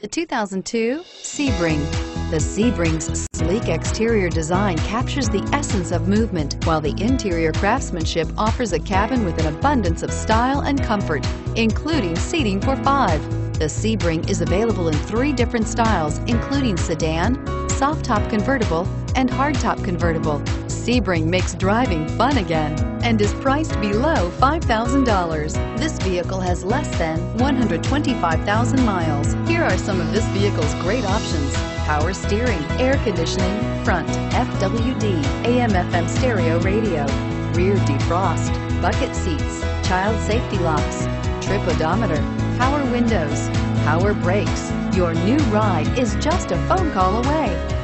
The 2002 Sebring. The Sebring's sleek exterior design captures the essence of movement, while the interior craftsmanship offers a cabin with an abundance of style and comfort, including seating for five. The Sebring is available in three different styles, including sedan, soft top convertible, and hard top convertible. Sebring makes driving fun again and is priced below $5,000. This vehicle has less than 125,000 miles. Here are some of this vehicle's great options. Power steering, air conditioning, front, FWD, AM FM stereo radio, rear defrost, bucket seats, child safety locks, trip odometer, power windows, power brakes. Your new ride is just a phone call away.